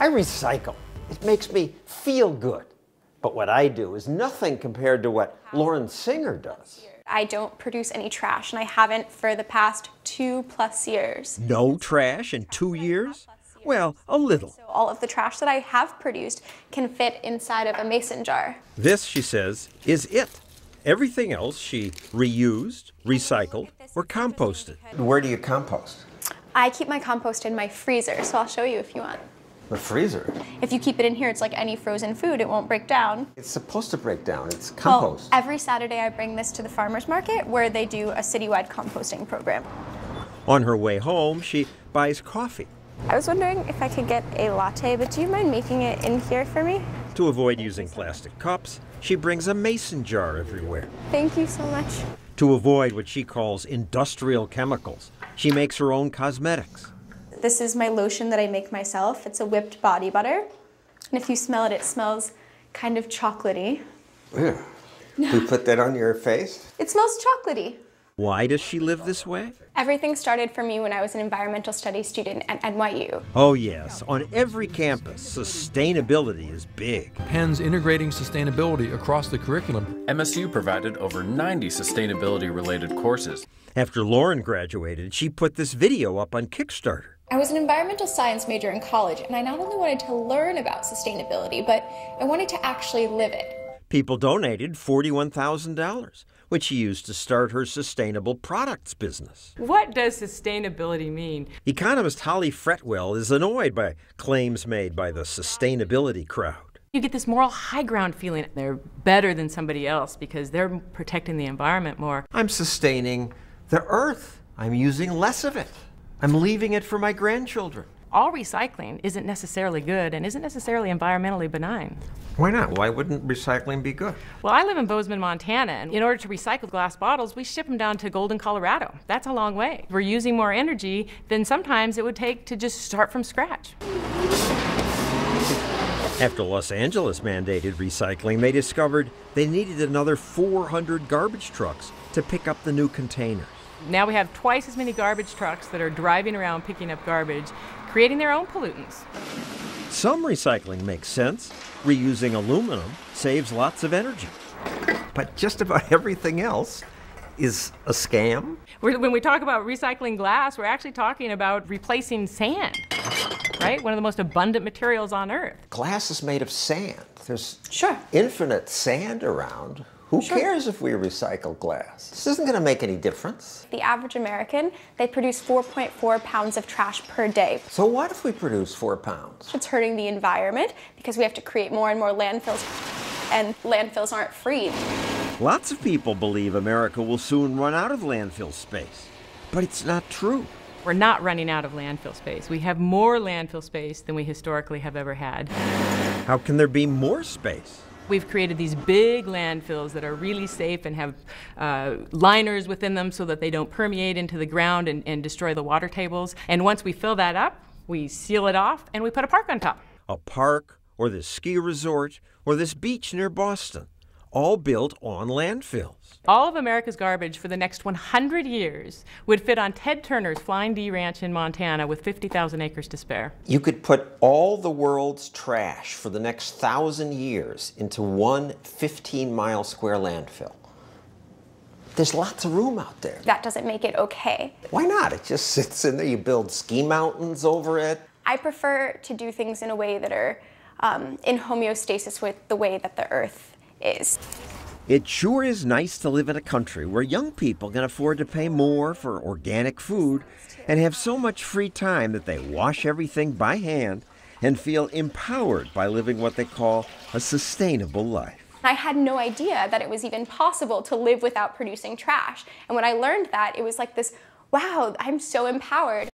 I recycle. It makes me feel good. But what I do is nothing compared to what Lauren Singer does. I don't produce any trash, and I haven't for the past two plus years. No trash in two years? Well, a little. So all of the trash that I have produced can fit inside of a mason jar. This, she says, is it. Everything else she reused, recycled, or composted. Where do you compost? I keep my compost in my freezer, so I'll show you if you want. The freezer. If you keep it in here, it's like any frozen food, it won't break down. It's supposed to break down. It's compost. Well, every Saturday I bring this to the farmer's market where they do a citywide composting program. On her way home, she buys coffee. I was wondering if I could get a latte, but do you mind making it in here for me? To avoid using plastic cups, she brings a mason jar everywhere. Thank you so much. To avoid what she calls industrial chemicals, she makes her own cosmetics. This is my lotion that I make myself. It's a whipped body butter. And if you smell it, it smells kind of chocolatey. Yeah. You put that on your face? It smells chocolatey. Why does she live this way? Everything started for me when I was an environmental studies student at NYU. Oh, yes. On every campus, sustainability is big. Penn's integrating sustainability across the curriculum. MSU provided over 90 sustainability related courses. After Lauren graduated, she put this video up on Kickstarter. I was an environmental science major in college, and I not only wanted to learn about sustainability, but I wanted to actually live it. People donated $41,000, which she used to start her sustainable products business. What does sustainability mean? Economist Holly Fretwell is annoyed by claims made by the sustainability crowd. You get this moral high ground feeling they're better than somebody else because they're protecting the environment more. I'm sustaining the earth. I'm using less of it. I'm leaving it for my grandchildren. All recycling isn't necessarily good and isn't necessarily environmentally benign. Why not? Why wouldn't recycling be good? Well, I live in Bozeman, Montana, and in order to recycle glass bottles, we ship them down to Golden, Colorado. That's a long way. We're using more energy than sometimes it would take to just start from scratch. After Los Angeles mandated recycling, they discovered they needed another 400 garbage trucks to pick up the new containers. Now we have twice as many garbage trucks that are driving around picking up garbage, creating their own pollutants. Some recycling makes sense. Reusing aluminum saves lots of energy. But just about everything else is a scam. When we talk about recycling glass, we're actually talking about replacing sand, right? One of the most abundant materials on Earth. Glass is made of sand. There's Sure. infinite sand around. Who cares if we recycle glass? This isn't going to make any difference. The average American, they produce 4.4 pounds of trash per day. So what if we produce four pounds? It's hurting the environment because we have to create more and more landfills, and landfills aren't free. Lots of people believe America will soon run out of landfill space. But it's not true. We're not running out of landfill space. We have more landfill space than we historically have ever had. How can there be more space? We've created these big landfills that are really safe and have uh, liners within them so that they don't permeate into the ground and, and destroy the water tables. And once we fill that up, we seal it off and we put a park on top. A park, or this ski resort, or this beach near Boston, all built on landfills. All of America's garbage for the next 100 years would fit on Ted Turner's Flying D Ranch in Montana with 50,000 acres to spare. You could put all the world's trash for the next thousand years into one 15 mile square landfill. There's lots of room out there. That doesn't make it okay. Why not? It just sits in there. You build ski mountains over it. I prefer to do things in a way that are um, in homeostasis with the way that the earth is. It sure is nice to live in a country where young people can afford to pay more for organic food and have so much free time that they wash everything by hand and feel empowered by living what they call a sustainable life. I had no idea that it was even possible to live without producing trash. And when I learned that, it was like this wow, I'm so empowered.